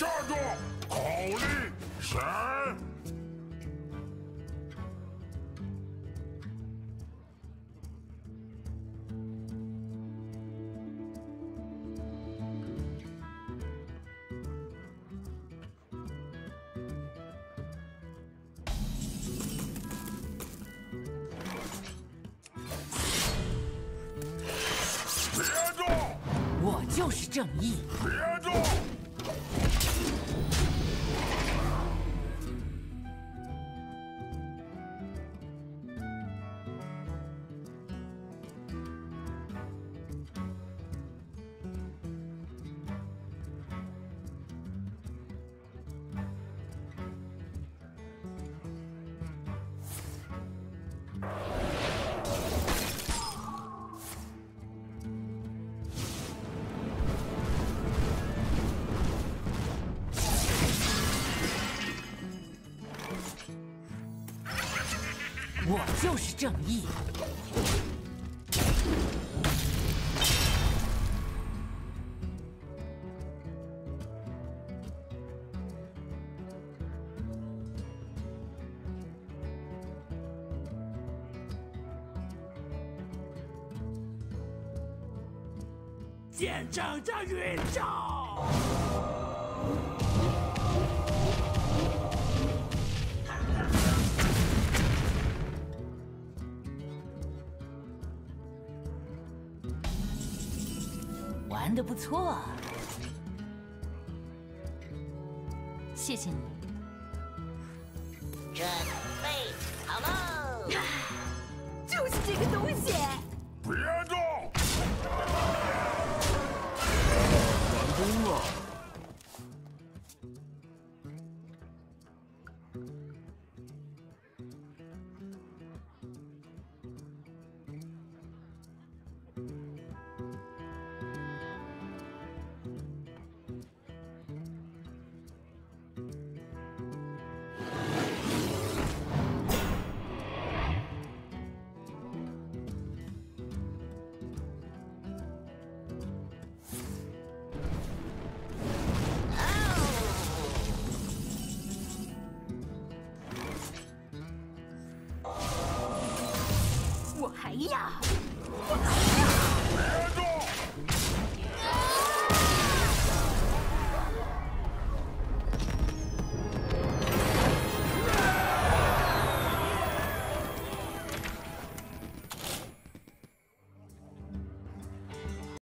是。别动！我就是正义。别动！我就是正义。见证着宇宙。玩的不错啊。谢谢你。准备好喽。いや。